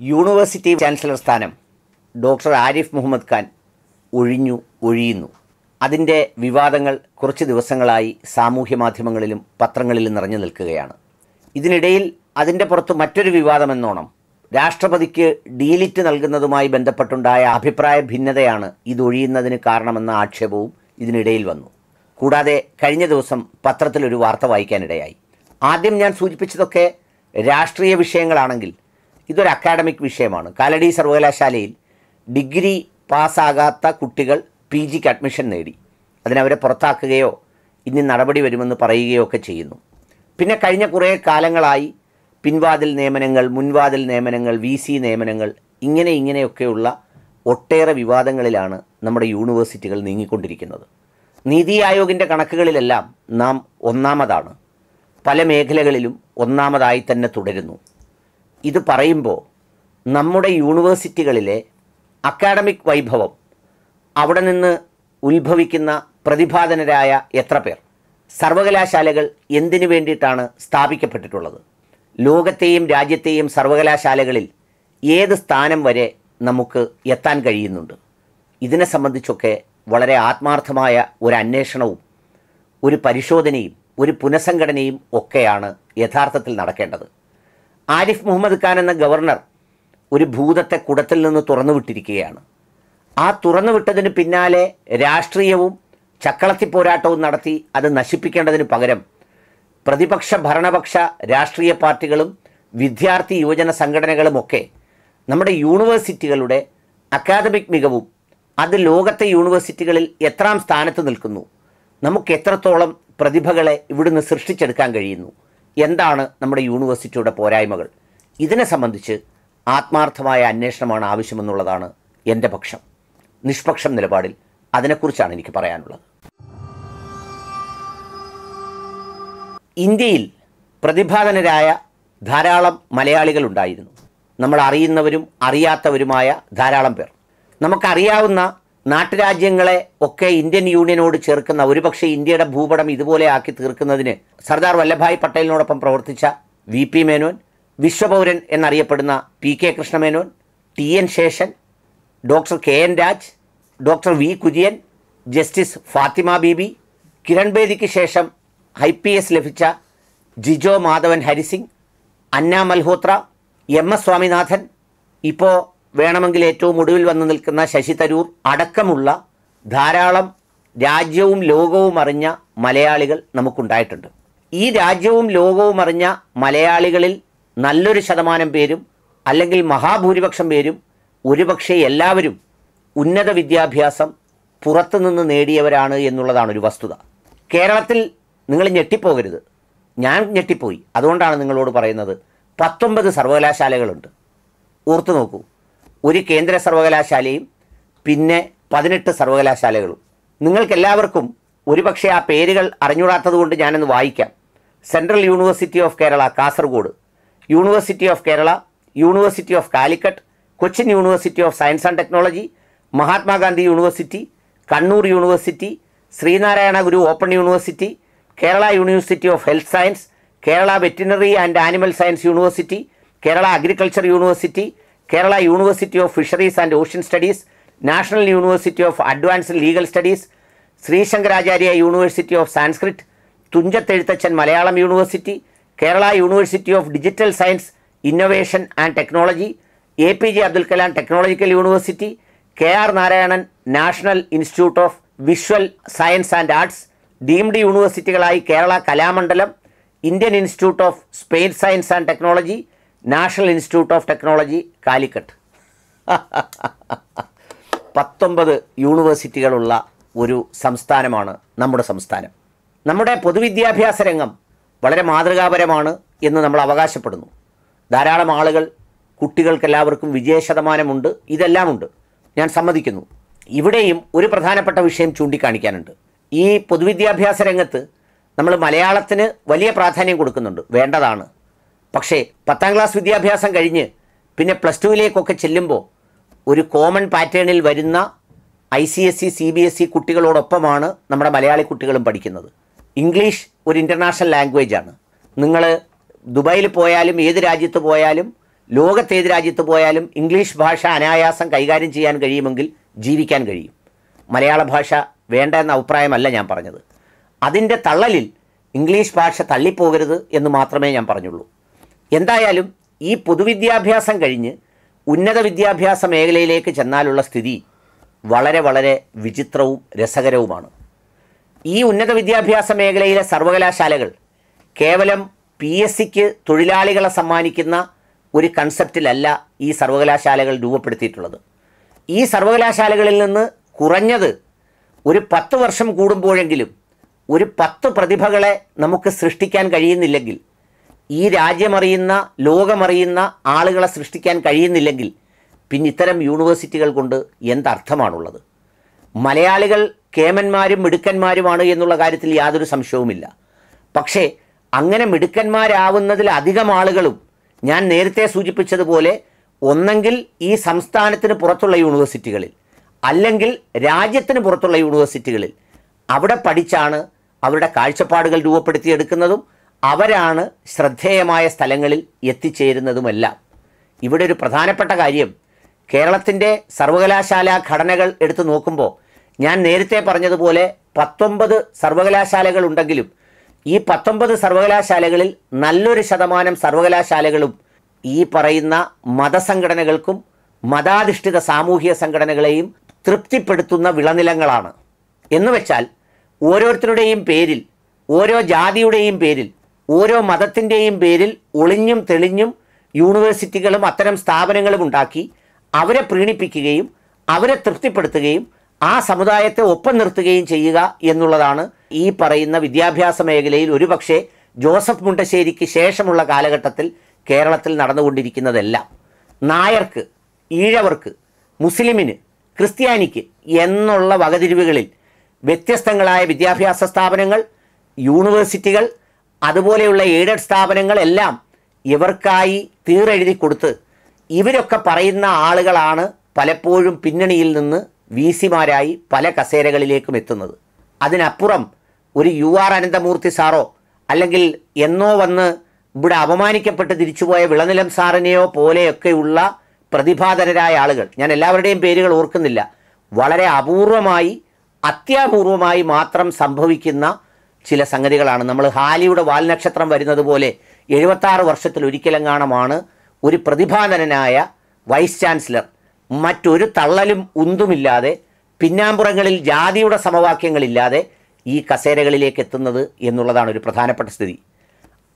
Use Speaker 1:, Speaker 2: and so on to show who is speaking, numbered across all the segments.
Speaker 1: University chancellor സ്ഥാനം doctor Arif Mohammad Khan ഒഴിഞ്ഞു ഒഴിയുന്നു. അതിന്റെ വിവാദങ്ങൾ കുറച്ച് ദിവസങ്ങളായി സാമൂഹ്യ മാധ്യമങ്ങളിലും പത്രങ്ങളിലും നിറഞ്ഞു നിൽക്കുകയാണ്. ഇതിനിടയിൽ അതിന്റെ പുറത്ത് മറ്റൊരു വിവാദമെന്നോണം. രാഷ്ട്രപതിക്ക് ഡീലിറ്റ് നൽകുന്നതുമായി ബന്ധപ്പെട്ടുണ്ടായ അഭിപ്രായ ഭിന്നതയാണ് ഇതൊഴിയുന്നതിന് കാരണമെന്ന ആക്ഷേപവും ഇതിനിടയിൽ വന്നു. കൂടാതെ കഴിഞ്ഞ ദിവസം പത്രത്തിലൊരു വാർത്ത വായിക്കാനിടയായി. ആദ്യം ഞാൻ സൂചിപ്പിച്ചതൊക്കെ രാഷ്ട്രീയ വിഷയങ്ങളാണെങ്കിൽ ഇതൊരു അക്കാഡമിക് വിഷയമാണ്. കാലടി സർവകലാശാലയിൽ ഡിഗ്രി പാസ്സാകാത്ത കുട്ടികൾ പി ജിക്ക് അഡ്മിഷൻ നേടി. അതിനവരെ പുറത്താക്കുകയോ ഇനി നടപടി വരുമെന്ന് പറയുകയോ ഒക്കെ ചെയ്യുന്നു. പിന്നെ കഴിഞ്ഞ കുറേ കാലങ്ങളായി പിൻവാതിൽ നിയമനങ്ങൾ മുൻവാതിൽ നിയമനങ്ങൾ വി സി നിയമനങ്ങൾ ഇങ്ങനെ ഇങ്ങനെയൊക്കെയുള്ള ഒട്ടേറെ വിവാദങ്ങളിലാണ് നമ്മുടെ യൂണിവേഴ്സിറ്റികൾ നീങ്ങിക്കൊണ്ടിരിക്കുന്നത്. നീതി ആയോഗിന്റെ കണക്കുകളിലെല്ലാം നാം ഒന്നാമതാണ്. പല മേഖലകളിലും ഒന്നാമതായി തന്നെ തുടരുന്നു. ഇത് പറയുമ്പോൾ നമ്മുടെ യൂണിവേഴ്സിറ്റികളിലെ അക്കാഡമിക് വൈഭവം അവിടെ നിന്ന് ഉത്ഭവിക്കുന്ന പ്രതിഭാതനരായ എത്ര പേർ? സർവകലാശാലകൾ എന്തിനു വേണ്ടിയിട്ടാണ് സ്ഥാപിക്കപ്പെട്ടിട്ടുള്ളത്? ലോകത്തെയും രാജ്യത്തെയും സർവകലാശാലകളിൽ ഏത് സ്ഥാനം വരെ നമുക്ക് എത്താൻ കഴിയുന്നുണ്ട്? ഇതിനെ സംബന്ധിച്ചൊക്കെ വളരെ ആത്മാർത്ഥമായ ഒരു അന്വേഷണവും ഒരു പരിശോധനയും ഒരു പുനഃസംഘടനയും ഒക്കെയാണ് യഥാർത്ഥത്തിൽ നടക്കേണ്ടത്. ആരിഫ് മുഹമ്മദ് ഖാൻ എന്ന ഗവർണർ ഒരു ഭൂതത്തെ കുടത്തിൽ നിന്ന് തുറന്നു വിട്ടിരിക്കുകയാണ്. ആ തുറന്നു വിട്ടതിന് പിന്നാലെ രാഷ്ട്രീയവും ചക്കളത്തി പോരാട്ടവും നടത്തി അത് നശിപ്പിക്കേണ്ടതിന് പകരം പ്രതിപക്ഷ ഭരണപക്ഷ രാഷ്ട്രീയ പാർട്ടികളും വിദ്യാർത്ഥി യുവജന സംഘടനകളുമൊക്കെ നമ്മുടെ യൂണിവേഴ്സിറ്റികളുടെ അക്കാദമിക് മികവും അത് ലോകത്തെ യൂണിവേഴ്സിറ്റികളിൽ എത്രാം സ്ഥാനത്ത് നിൽക്കുന്നു. നമുക്ക് എത്രത്തോളം പ്രതിഭകളെ ഇവിടുന്ന് സൃഷ്ടിച്ചെടുക്കാൻ കഴിയുന്നു. എന്താണ് നമ്മുടെ യൂണിവേഴ്സിറ്റിയുടെ പോരായ്മകൾ? ഇതിനെ സംബന്ധിച്ച് ആത്മാർത്ഥമായ അന്വേഷണമാണ് ആവശ്യമെന്നുള്ളതാണ് എന്റെ പക്ഷം. നിഷ്പക്ഷം നിലപാടിൽ അതിനെക്കുറിച്ചാണ് എനിക്ക് പറയാനുള്ളത്. ഇന്ത്യയിൽ പ്രതിഭാധനരായ ധാരാളം മലയാളികളുണ്ടായിരുന്നു നമ്മൾ അറിയുന്നവരും അറിയാത്തവരുമായ ധാരാളം പേർ. നമുക്കറിയാവുന്ന നാട്ടുരാജ്യങ്ങളെ ഒക്കെ ഇന്ത്യൻ യൂണിയനോട് ചേർക്കുന്ന ഒരുപക്ഷെ ഇന്ത്യയുടെ ഭൂപടം ഇതുപോലെ ആക്കി തീർക്കുന്നതിന് സർദാർ വല്ലഭായ് പട്ടേലിനോടൊപ്പം പ്രവർത്തിച്ച വി പി മേനോൻ വിശ്വപൗരൻ എന്നറിയപ്പെടുന്ന P K Krishna Menon T N Seshan doctor K N Raj doctor V Kurien justice Fathima Beevi Kiran ബേദിക്ക് ശേഷം ഐ പി എസ് ലഭിച്ച ജിജോ മാധവൻ ഹരിസിംഗ് അന്ന മൽഹോത്ര എം എസ് സ്വാമിനാഥൻ ഇപ്പോൾ വേണമെങ്കിൽ ഏറ്റവും ഒടുവിൽ വന്നു നിൽക്കുന്ന ശശി തരൂർ അടക്കമുള്ള ധാരാളം രാജ്യവും ലോകവും അറിഞ്ഞ മലയാളികൾ നമുക്കുണ്ടായിട്ടുണ്ട്. ഈ രാജ്യവും ലോകവും അറിഞ്ഞ മലയാളികളിൽ നല്ലൊരു ശതമാനം പേരും അല്ലെങ്കിൽ മഹാഭൂരിപക്ഷം പേരും ഒരുപക്ഷെ എല്ലാവരും ഉന്നത വിദ്യാഭ്യാസം പുറത്തുനിന്ന് നേടിയവരാണ് എന്നുള്ളതാണ് ഒരു വസ്തുത. കേരളത്തിൽ നിങ്ങൾ ഞെട്ടിപ്പോകരുത്. ഞാൻ ഞെട്ടിപ്പോയി. അതുകൊണ്ടാണ് നിങ്ങളോട് പറയുന്നത് പത്തൊമ്പത് സർവകലാശാലകളുണ്ട്. ഓർത്തു നോക്കൂ. ഒരു കേന്ദ്ര സർവകലാശാലയും പിന്നെ പതിനെട്ട് സർവകലാശാലകളും. നിങ്ങൾക്കെല്ലാവർക്കും ഒരുപക്ഷെ ആ പേരുകൾ അറിഞ്ഞുകൂടാത്തതുകൊണ്ട് ഞാനൊന്ന് വായിക്കാം. Central university of Kerala Kasaragod. University of Kerala university of Calicut Cochin university of science and technology Mahatma Gandhi university Kannur university Sree Narayana Guru open university Kerala university of health science Kerala veterinary and animal science university Kerala agriculture university Kerala university of fisheries and ocean studies national university of advanced legal studies Sree Sankaracharya university of Sanskrit Thunchath Ezhuthachan Malayalam university Kerala university of digital science innovation and technology A P J Abdul Kalam technological university K R Narayanan national institute of visual science and arts deemed യൂണിവേഴ്സിറ്റികളായി Kerala Kalamandalam Indian institute of space science and technology national institute of technology Calicut പത്തൊമ്പത് യൂണിവേഴ്സിറ്റികളുള്ള ഒരു സംസ്ഥാനമാണ് നമ്മുടെ സംസ്ഥാനം. നമ്മുടെ പൊതുവിദ്യാഭ്യാസ രംഗം വളരെ മാതൃകാപരമാണ് എന്ന് നമ്മൾ അവകാശപ്പെടുന്നു. ധാരാളം ആളുകൾ കുട്ടികൾക്കെല്ലാവർക്കും വിജയശതമാനമുണ്ട് ഇതെല്ലാമുണ്ട്. ഞാൻ സമ്മതിക്കുന്നു. ഇവിടെയും ഒരു പ്രധാനപ്പെട്ട വിഷയം ചൂണ്ടിക്കാണിക്കാനുണ്ട്. ഈ പൊതുവിദ്യാഭ്യാസ രംഗത്ത് നമ്മൾ മലയാളത്തിന് വലിയ പ്രാധാന്യം കൊടുക്കുന്നുണ്ട്. വേണ്ടതാണ്. പക്ഷേ പത്താം ക്ലാസ് വിദ്യാഭ്യാസം കഴിഞ്ഞ് പിന്നെ പ്ലസ് ടുവിലേക്കൊക്കെ ചെല്ലുമ്പോൾ ഒരു കോമൺ പാറ്റേണിൽ വരുന്ന I C S C C B S E കുട്ടികളോടൊപ്പമാണ് നമ്മുടെ മലയാളി കുട്ടികളും പഠിക്കുന്നത്. ഇംഗ്ലീഷ് ഒരു ഇന്റർനാഷണൽ ലാംഗ്വേജ് ആണ് നിങ്ങൾ ദുബായിൽ പോയാലും ഏത് രാജ്യത്ത് പോയാലും ലോകത്തേത് രാജ്യത്ത് പോയാലും ഇംഗ്ലീഷ് ഭാഷ അനായാസം കൈകാര്യം ചെയ്യാൻ കഴിയുമെങ്കിൽ ജീവിക്കാൻ കഴിയും. മലയാള ഭാഷ വേണ്ട എന്ന അഭിപ്രായമല്ല ഞാൻ പറഞ്ഞത്. അതിന്റെ തള്ളലിൽ ഇംഗ്ലീഷ് ഭാഷ തള്ളിപ്പോകരുത് എന്ന് മാത്രമേ ഞാൻ പറഞ്ഞുള്ളൂ. എന്തായാലും ഈ പൊതുവിദ്യാഭ്യാസം കഴിഞ്ഞ് ഉന്നത വിദ്യാഭ്യാസ മേഖലയിലേക്ക് ചെന്നാലുള്ള സ്ഥിതി വളരെ വളരെ വിചിത്രവും രസകരവുമാണ്. ഈ ഉന്നത വിദ്യാഭ്യാസ മേഖലയിലെ സർവകലാശാലകൾ കേവലം പി എസ് സിക്ക് തൊഴിലാളികളെ സമ്മാനിക്കുന്ന ഒരു കൺസെപ്റ്റിലല്ല ഈ സർവകലാശാലകൾ രൂപപ്പെടുത്തിയിട്ടുള്ളത്. ഈ സർവകലാശാലകളിൽ നിന്ന് കുറഞ്ഞത് ഒരു പത്ത് വർഷം കൂടുമ്പോഴെങ്കിലും ഒരു പത്ത് പ്രതിഭകളെ നമുക്ക് സൃഷ്ടിക്കാൻ കഴിയുന്നില്ലെങ്കിൽ ഈ രാജ്യമറിയുന്ന ലോകമറിയുന്ന ആളുകളെ സൃഷ്ടിക്കാൻ കഴിയുന്നില്ലെങ്കിൽ പിന്നെ ഇത്തരം യൂണിവേഴ്സിറ്റികൾ കൊണ്ട് എന്തർത്ഥമാണുള്ളത്? മലയാളികൾ കേമന്മാരും മിടുക്കന്മാരുമാണ് എന്നുള്ള കാര്യത്തിൽ യാതൊരു സംശയവുമില്ല. പക്ഷേ അങ്ങനെ മിടുക്കന്മാരാവുന്നതിൽ അധികം ആളുകളും ഞാൻ നേരത്തെ സൂചിപ്പിച്ചതുപോലെ ഒന്നെങ്കിൽ ഈ സംസ്ഥാനത്തിന് പുറത്തുള്ള യൂണിവേഴ്സിറ്റികളിൽ അല്ലെങ്കിൽ രാജ്യത്തിന് പുറത്തുള്ള യൂണിവേഴ്സിറ്റികളിൽ അവിടെ പഠിച്ചാണ് അവരുടെ കാഴ്ചപ്പാടുകൾ രൂപപ്പെടുത്തിയെടുക്കുന്നതും അവരാണ് ശ്രദ്ധേയമായ സ്ഥലങ്ങളിൽ എത്തിച്ചേരുന്നതുമെല്ലാം. ഇവിടെ ഒരു പ്രധാനപ്പെട്ട കാര്യം കേരളത്തിന്റെ സർവകലാശാല ഘടനകൾ എടുത്തു നോക്കുമ്പോൾ ഞാൻ നേരത്തെ പറഞ്ഞതുപോലെ പത്തൊമ്പത് സർവകലാശാലകൾ ഉണ്ടെങ്കിലും ഈ പത്തൊമ്പത് സർവകലാശാലകളിൽ നല്ലൊരു ശതമാനം സർവകലാശാലകളും ഈ പറയുന്ന മതസംഘടനകൾക്കും മതാധിഷ്ഠിത സാമൂഹിക സംഘടനകളെയും തൃപ്തിപ്പെടുത്തുന്ന വിളനിലങ്ങളാണ്. എന്നുവെച്ചാൽ ഓരോരുത്തരുടെയും പേരിൽ ഓരോ ജാതിയുടെയും പേരിൽ ഓരോ മതത്തിന്റെയും പേരിൽ ഒളിഞ്ഞും തെളിഞ്ഞും യൂണിവേഴ്സിറ്റികളും അത്തരം സ്ഥാപനങ്ങളും ഉണ്ടാക്കി അവരെ പ്രീണിപ്പിക്കുകയും അവരെ തൃപ്തിപ്പെടുത്തുകയും ആ സമുദായത്തെ ഒപ്പം നിർത്തുകയും ചെയ്യുക എന്നുള്ളതാണ് ഈ പറയുന്ന വിദ്യാഭ്യാസ മേഖലയിൽ ഒരുപക്ഷെ ജോസഫ് മുണ്ടശ്ശേരിക്ക് ശേഷമുള്ള കാലഘട്ടത്തിൽ കേരളത്തിൽ നടന്നുകൊണ്ടിരിക്കുന്നതെല്ലാം. നായർക്ക് ഈഴവർക്ക് മുസ്ലിമിന് ക്രിസ്ത്യാനിക്ക് എന്നുള്ള വകതിരിവുകളിൽ വ്യത്യസ്തങ്ങളായ വിദ്യാഭ്യാസ സ്ഥാപനങ്ങൾ യൂണിവേഴ്സിറ്റികൾ അതുപോലെയുള്ള എയ്ഡഡ് സ്ഥാപനങ്ങളെല്ലാം ഇവർക്കായി തീറെഴുതി കൊടുത്ത് ഇവരൊക്കെ പറയുന്ന ആളുകളാണ് പലപ്പോഴും പിന്നണിയിൽ നിന്ന് വി സിമാരായി പല കസേരകളിലേക്കും എത്തുന്നത്. അതിനപ്പുറം ഒരു യു ആർ അനന്തമൂർത്തി സാറോ അല്ലെങ്കിൽ എന്നോ വന്ന് ഇവിടെ അപമാനിക്കപ്പെട്ട് തിരിച്ചുപോയ വിളനിലം സാറിനെയോ പോലെയൊക്കെയുള്ള പ്രതിഭാധനരായ ആളുകൾ. ഞാൻ എല്ലാവരുടെയും പേരുകൾ ഓർക്കുന്നില്ല. വളരെ അപൂർവമായി അത്യാപൂർവമായി മാത്രം സംഭവിക്കുന്ന ചില സംഗതികളാണ്. നമ്മൾ ഹാലിയുടെ വാൽനക്ഷത്രം വരുന്നത് പോലെ എഴുപത്താറ് വർഷത്തിൽ ഒരിക്കലെങ്ങാണമാണ് ഒരു പ്രതിഭാധനനായ വൈസ് ചാൻസലർ മറ്റൊരു തള്ളലും ഉന്തുമില്ലാതെ പിന്നാമ്പുറങ്ങളിൽ ജാതിയുടെ സമവാക്യങ്ങളില്ലാതെ ഈ കസേരകളിലേക്ക് എത്തുന്നത് എന്നുള്ളതാണ് ഒരു പ്രധാനപ്പെട്ട സ്ഥിതി.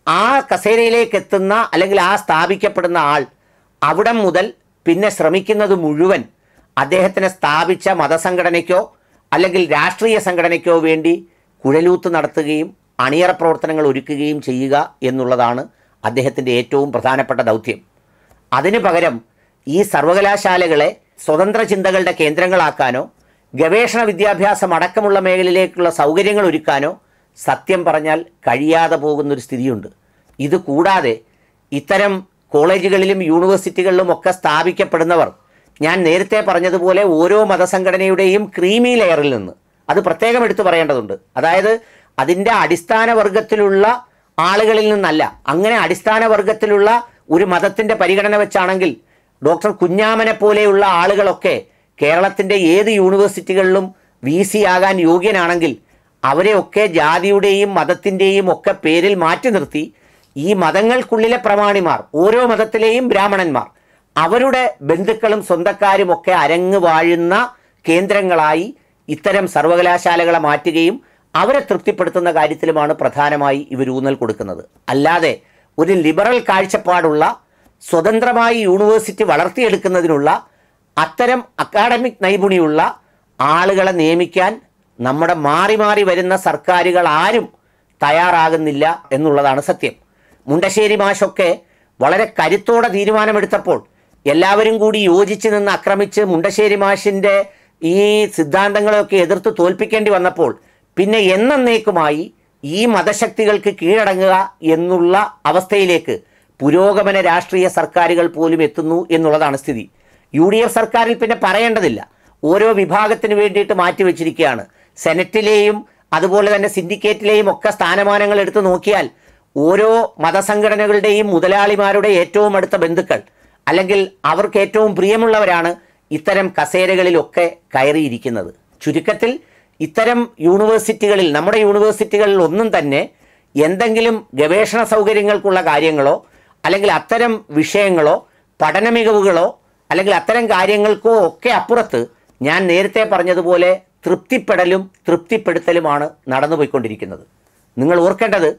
Speaker 1: ആ കസേരയിലേക്ക് എത്തുന്ന അല്ലെങ്കിൽ ആ സ്ഥാപിക്കപ്പെടുന്ന ആൾ അവിടം മുതൽ പിന്നെ ശ്രമിക്കുന്നത് മുഴുവൻ അദ്ദേഹത്തിനെ സ്ഥാപിച്ച മതസംഘടനയ്ക്കോ അല്ലെങ്കിൽ രാഷ്ട്രീയ സംഘടനയ്ക്കോ വേണ്ടി കുഴലൂത്ത് നടത്തുകയും അണിയറ പ്രവർത്തനങ്ങൾ ഒരുക്കുകയും ചെയ്യുക എന്നുള്ളതാണ് അദ്ദേഹത്തിന്റെ ഏറ്റവും പ്രധാനപ്പെട്ട ദൗത്യം. അതിനു പകരം ഈ സർവകലാശാലകളെ സ്വതന്ത്ര ചിന്തകളുടെ കേന്ദ്രങ്ങളാക്കാനോ ഗവേഷണ വിദ്യാഭ്യാസം അടക്കമുള്ള മേഖലയിലേക്കുള്ള സൗകര്യങ്ങൾ ഒരുക്കാനോ സത്യം പറഞ്ഞാൽ കഴിയാതെ പോകുന്നൊരു സ്ഥിതിയുണ്ട്. ഇത് കൂടാതെ ഇത്തരം കോളേജുകളിലും യൂണിവേഴ്സിറ്റികളിലും ഒക്കെ സ്ഥാപിക്കപ്പെടുന്നവർ ഞാൻ നേരത്തെ പറഞ്ഞതുപോലെ ഓരോ മതസംഘടനയുടെയും ക്രീമി ലെയറിൽ നിന്ന് അത് പ്രത്യേകം എടുത്തു പറയേണ്ടതുണ്ട്. അതായത് അതിന്റെ അടിസ്ഥാന വർഗത്തിലുള്ള ആളുകളിൽ നിന്നല്ല അങ്ങനെ അടിസ്ഥാന വർഗത്തിലുള്ള ഒരു മതത്തിന്റെ പരിഗണന വെച്ചാണെങ്കിൽ ഡോക്ടർ കുഞ്ഞാമനെ പോലെയുള്ള ആളുകളൊക്കെ കേരളത്തിന്റെ ഏത് യൂണിവേഴ്സിറ്റികളിലും വി സി ആകാൻ യോഗ്യനാണെങ്കിൽ അവരെയൊക്കെ ജാതിയുടെയും മതത്തിന്റെയും ഒക്കെ പേരിൽ മാറ്റി നിർത്തി ഈ മതങ്ങൾക്കുള്ളിലെ പ്രമാണിമാർ ഓരോ മതത്തിലെയും ബ്രാഹ്മണന്മാർ അവരുടെ ബന്ധുക്കളും സ്വന്തക്കാരും ഒക്കെ അരങ്ങ് വാഴുന്ന കേന്ദ്രങ്ങളായി ഇത്തരം സർവകലാശാലകളെ മാറ്റുകയും അവരെ തൃപ്തിപ്പെടുത്തുന്ന കാര്യത്തിലുമാണ് പ്രധാനമായി ഇവർ ഊന്നൽ കൊടുക്കുന്നത്. അല്ലാതെ ഒരു ലിബറൽ കാഴ്ചപ്പാടുള്ള സ്വതന്ത്രമായി യൂണിവേഴ്സിറ്റി വളർത്തിയെടുക്കുന്നതിനുള്ള അത്തരം അക്കാഡമിക് നൈപുണിയുള്ള ആളുകളെ നിയമിക്കാൻ നമ്മുടെ മാറി മാറി വരുന്ന സർക്കാരുകൾ ആരും തയ്യാറാകുന്നില്ല എന്നുള്ളതാണ് സത്യം. മുണ്ടശ്ശേരി മാഷൊക്കെ വളരെ കരുത്തോടെ തീരുമാനമെടുത്തപ്പോൾ എല്ലാവരും കൂടി യോജിച്ച് നിന്ന് ആക്രമിച്ച് മുണ്ടശ്ശേരി മാഷിന്റെ ഈ സിദ്ധാന്തങ്ങളെയൊക്കെ എതിർത്ത് തോൽപ്പിക്കേണ്ടി വന്നപ്പോൾ പിന്നെ എന്നേക്കുമായി ഈ മതശക്തികൾക്ക് കീഴടങ്ങുക എന്നുള്ള അവസ്ഥയിലേക്ക് പുരോഗമന രാഷ്ട്രീയ സർക്കാരുകൾ പോലും എത്തുന്നു എന്നുള്ളതാണ് സ്ഥിതി. യു ഡി എഫ് സർക്കാരിൽ പിന്നെ പറയേണ്ടതില്ല. ഓരോ വിഭാഗത്തിന് വേണ്ടിയിട്ട് മാറ്റിവെച്ചിരിക്കുകയാണ്. സെനറ്റിലെയും അതുപോലെ തന്നെ സിൻഡിക്കേറ്റിലെയും ഒക്കെ സ്ഥാനമാനങ്ങൾ എടുത്തു നോക്കിയാൽ ഓരോ മതസംഘടനകളുടെയും മുതലാളിമാരുടെ ഏറ്റവും അടുത്ത ബന്ധുക്കൾ അല്ലെങ്കിൽ അവർക്ക് ഏറ്റവും പ്രിയമുള്ളവരാണ് ഇത്തരം കസേരകളിലൊക്കെ കയറിയിരിക്കുന്നത്. ചുരുക്കത്തിൽ ഇത്തരം യൂണിവേഴ്സിറ്റികളിൽ നമ്മുടെ യൂണിവേഴ്സിറ്റികളിൽ ഒന്നും തന്നെ എന്തെങ്കിലും ഗവേഷണ സൗകര്യങ്ങൾക്കുള്ള കാര്യങ്ങളോ അല്ലെങ്കിൽ അത്തരം വിഷയങ്ങളോ പഠന മികവുകളോ അല്ലെങ്കിൽ അത്തരം കാര്യങ്ങൾക്കോ ഒക്കെ അപ്പുറത്ത് ഞാൻ നേരത്തെ പറഞ്ഞതുപോലെ തൃപ്തിപ്പെടലും തൃപ്തിപ്പെടുത്തലുമാണ് നടന്നുപോയിക്കൊണ്ടിരിക്കുന്നത്. നിങ്ങൾ ഓർക്കേണ്ടത്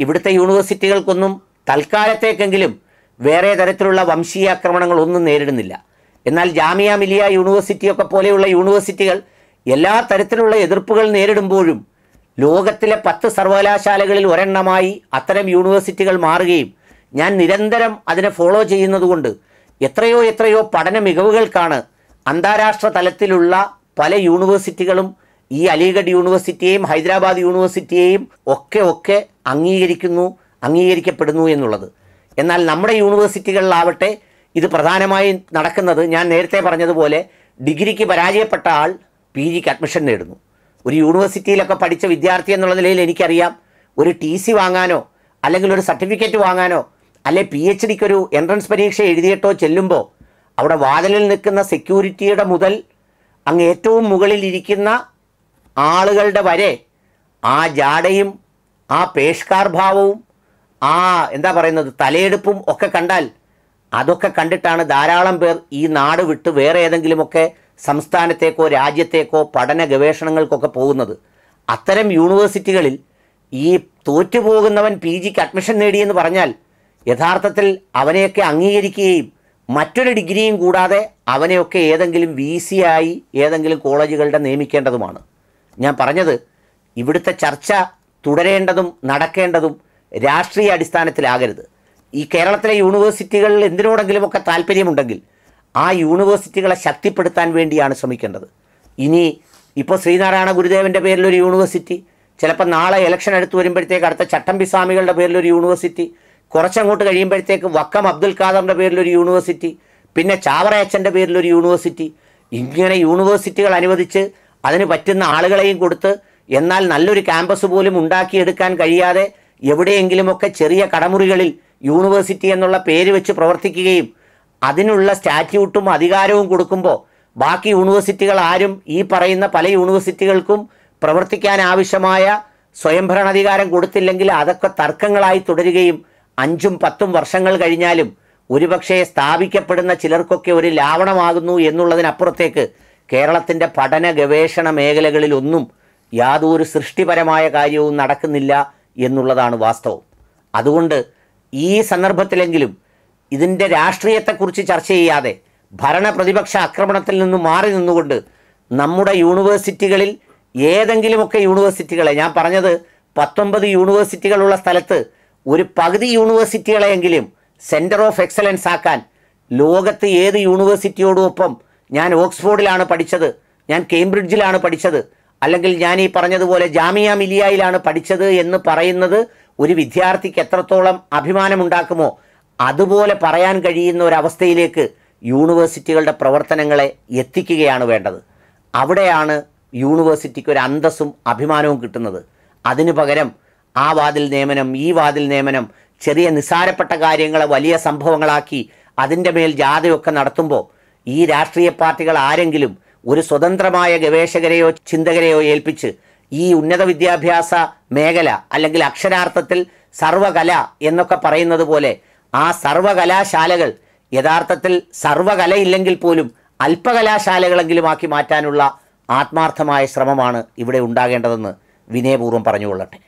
Speaker 1: ഇവിടുത്തെ യൂണിവേഴ്സിറ്റികൾക്കൊന്നും തൽക്കാലത്തേക്കെങ്കിലും വേറെ തരത്തിലുള്ള വംശീയാക്രമണങ്ങളൊന്നും നേരിടുന്നില്ല. എന്നാൽ ജാമിയ മിലിയ യൂണിവേഴ്സിറ്റിയൊക്കെ പോലെയുള്ള യൂണിവേഴ്സിറ്റികൾ എല്ലാ തരത്തിലുള്ള എതിർപ്പുകൾ നേരിടുമ്പോഴും ലോകത്തിലെ പത്ത് സർവകലാശാലകളിൽ ഒരെണ്ണമായി അത്തരം യൂണിവേഴ്സിറ്റികൾ മാറുകയും ഞാൻ നിരന്തരം അതിനെ ഫോളോ ചെയ്യുന്നതുകൊണ്ട് എത്രയോ എത്രയോ പഠന മികവുകൾക്കാണ് അന്താരാഷ്ട്ര തലത്തിലുള്ള പല യൂണിവേഴ്സിറ്റികളും ഈ അലിഗഡ് യൂണിവേഴ്സിറ്റിയെയും ഹൈദരാബാദ് യൂണിവേഴ്സിറ്റിയെയും ഒക്കെ ഒക്കെ അംഗീകരിക്കുന്നു അംഗീകരിക്കപ്പെടുന്നു എന്നുള്ളത്. എന്നാൽ നമ്മുടെ യൂണിവേഴ്സിറ്റികളിലാവട്ടെ ഇത് പ്രധാനമായും നടക്കുന്നത് ഞാൻ നേരത്തെ പറഞ്ഞതുപോലെ ഡിഗ്രിക്ക് പരാജയപ്പെട്ട ആൾ പി ജിക്ക് അഡ്മിഷൻ നേടുന്നു. ഒരു യൂണിവേഴ്സിറ്റിയിലൊക്കെ പഠിച്ച വിദ്യാർത്ഥി എന്നുള്ള നിലയിൽ എനിക്കറിയാം ഒരു ടി സി വാങ്ങാനോ അല്ലെങ്കിൽ ഒരു സർട്ടിഫിക്കറ്റ് വാങ്ങാനോ അല്ലെ പി എച്ച് ഡിക്ക് ഒരു എൻട്രൻസ് പരീക്ഷ എഴുതിയിട്ടോ ചെല്ലുമ്പോൾ അവിടെ വാതിലിൽ നിൽക്കുന്ന സെക്യൂരിറ്റിയുടെ മുതൽ അങ്ങ് ഏറ്റവും മുകളിൽ ഇരിക്കുന്ന ആളുകളുടെ വരെ ആ ജാടയും ആ പേഷ്കാർ ഭാവവും ആ എന്താ പറയുന്നത് തലയെടുപ്പും ഒക്കെ കണ്ടാൽ അതൊക്കെ കണ്ടിട്ടാണ് ധാരാളം പേർ ഈ നാട് വിട്ട് വേറെ ഏതെങ്കിലുമൊക്കെ സംസ്ഥാനത്തേക്കോ രാജ്യത്തേക്കോ പഠന ഗവേഷണങ്ങൾക്കൊക്കെ പോകുന്നത്. അത്തരം യൂണിവേഴ്സിറ്റികളിൽ ഈ തോറ്റുപോകുന്നവൻ പി ജിക്ക് അഡ്മിഷൻ നേടിയെന്ന് പറഞ്ഞാൽ യഥാർത്ഥത്തിൽ അവനെയൊക്കെ അംഗീകരിക്കുകയും മറ്റൊരു ഡിഗ്രിയും കൂടാതെ അവനെയൊക്കെ ഏതെങ്കിലും വി സി ആയി ഏതെങ്കിലും കോളേജുകളുടെ നിയമിക്കേണ്ടതുമാണ്. ഞാൻ പറഞ്ഞത് ഇവിടുത്തെ ചർച്ച തുടരേണ്ടതും നടക്കേണ്ടതും രാഷ്ട്രീയ അടിസ്ഥാനത്തിലാകരുത്. ഈ കേരളത്തിലെ യൂണിവേഴ്സിറ്റികളിൽ എന്തിനോടെങ്കിലുമൊക്കെ താല്പര്യമുണ്ടെങ്കിൽ ആ യൂണിവേഴ്സിറ്റികളെ ശക്തിപ്പെടുത്താൻ വേണ്ടിയാണ് ശ്രമിക്കേണ്ടത്. ഇനി ഇപ്പോൾ ശ്രീനാരായണ ഗുരുദേവന്റെ പേരിലൊരു യൂണിവേഴ്സിറ്റി ചിലപ്പോൾ നാളെ ഇലക്ഷൻ അടുത്ത് വരുമ്പോഴത്തേക്ക് അടുത്ത ചട്ടമ്പി സ്വാമികളുടെ പേരിലൊരു യൂണിവേഴ്സിറ്റി കുറച്ചങ്ങോട്ട് കഴിയുമ്പോഴത്തേക്ക് വക്കം അബ്ദുൽ ഖാദറിന്റെ പേരിലൊരു യൂണിവേഴ്സിറ്റി പിന്നെ ചാവറയച്ചന്റെ പേരിലൊരു യൂണിവേഴ്സിറ്റി. ഇങ്ങനെ യൂണിവേഴ്സിറ്റികൾ അനുവദിച്ച് അതിന് പറ്റുന്ന ആളുകളെയും കൊടുത്ത് എന്നാൽ നല്ലൊരു ക്യാമ്പസ് പോലും ഉണ്ടാക്കിയെടുക്കാൻ കഴിയാതെ എവിടെയെങ്കിലുമൊക്കെ ചെറിയ കടമുറികളിൽ യൂണിവേഴ്സിറ്റി എന്നുള്ള പേര് വെച്ച് പ്രവർത്തിക്കുകയും അതിനുള്ള സ്റ്റാറ്റ്യൂട്ടും അധികാരവും കൊടുക്കുമ്പോൾ ബാക്കി യൂണിവേഴ്സിറ്റികൾ ആരും ഈ പറയുന്ന പല യൂണിവേഴ്സിറ്റികൾക്കും പ്രവർത്തിക്കാൻ ആവശ്യമായ സ്വയംഭരണാധികാരം കൊടുത്തില്ലെങ്കിൽ അതൊക്കെ തർക്കങ്ങളായി തുടരുകയും അഞ്ചും പത്തും വർഷങ്ങൾ കഴിഞ്ഞാലും ഒരുപക്ഷെ സ്ഥാപിക്കപ്പെടുന്ന ചിലർക്കൊക്കെ ഒരു ലാവണമാകുന്നു എന്നുള്ളതിനപ്പുറത്തേക്ക് കേരളത്തിന്റെ പഠന ഗവേഷണ മേഖലകളിലൊന്നും യാതൊരു സൃഷ്ടിപരമായ കാര്യവും നടക്കുന്നില്ല എന്നുള്ളതാണ് വാസ്തവം. അതുകൊണ്ട് ഈ സന്ദർഭത്തിലെങ്കിലും ഇതിന്റെ രാഷ്ട്രീയത്തെക്കുറിച്ച് ചർച്ച ചെയ്യാതെ ഭരണ പ്രതിപക്ഷ ആക്രമണത്തിൽ നിന്ന് മാറി നിന്നുകൊണ്ട് നമ്മുടെ യൂണിവേഴ്സിറ്റികളിൽ ഏതെങ്കിലുമൊക്കെ യൂണിവേഴ്സിറ്റികളെ ഞാൻ പറഞ്ഞത് പത്തൊമ്പത് യൂണിവേഴ്സിറ്റികളുള്ള സ്ഥലത്ത് ഒരു പകുതി യൂണിവേഴ്സിറ്റികളെയെങ്കിലും സെന്റർ ഓഫ് എക്സലൻസ് ആക്കാൻ ലോകത്ത് ഏത് യൂണിവേഴ്സിറ്റിയോടൊപ്പം ഞാൻ ഓക്സ്ഫോർഡിലാണ് പഠിച്ചത് ഞാൻ കേംബ്രിഡ്ജിലാണ് പഠിച്ചത് അല്ലെങ്കിൽ ഞാൻ ഈ പറഞ്ഞതുപോലെ ജാമിയ മിലിയയിലാണ് പഠിച്ചത് എന്ന് പറയുന്നത് ഒരു വിദ്യാർത്ഥിക്ക് എത്രത്തോളം അഭിമാനമുണ്ടാക്കുമോ അതുപോലെ പറയാൻ കഴിയുന്ന ഒരവസ്ഥയിലേക്ക് യൂണിവേഴ്സിറ്റികളുടെ പ്രവർത്തനങ്ങളെ എത്തിക്കുകയാണ് വേണ്ടത്. അവിടെയാണ് യൂണിവേഴ്സിറ്റിക്ക് ഒരു അന്തസ്സും അഭിമാനവും കിട്ടുന്നത്. അതിനു പകരം ആ വാതിൽ നിയമനം ഈ വാതിൽ നിയമനം ചെറിയ നിസ്സാരപ്പെട്ട കാര്യങ്ങളെ വലിയ സംഭവങ്ങളാക്കി അതിന്റെ മേൽ ജാഥയൊക്കെ നടത്തുമ്പോൾ ഈ രാഷ്ട്രീയ പാർട്ടികൾ ആരെങ്കിലും ഒരു സ്വതന്ത്രമായ ഗവേഷകരെയോ ചിന്തകരെയോ ഏൽപ്പിച്ച് ഈ ഉന്നത വിദ്യാഭ്യാസ മേഖല അല്ലെങ്കിൽ അക്ഷരാർത്ഥത്തിൽ സർവകല എന്നൊക്കെ പറയുന്നത് പോലെ ആ സർവകലാശാലകൾ യഥാർത്ഥത്തിൽ സർവകലയില്ലെങ്കിൽ പോലും അല്പകലാശാലകളെങ്കിലും ആക്കി മാറ്റാനുള്ള ആത്മാർത്ഥമായ ശ്രമമാണ് ഇവിടെ ഉണ്ടാകേണ്ടതെന്ന് വിനയപൂർവം പറഞ്ഞുകൊള്ളട്ടെ.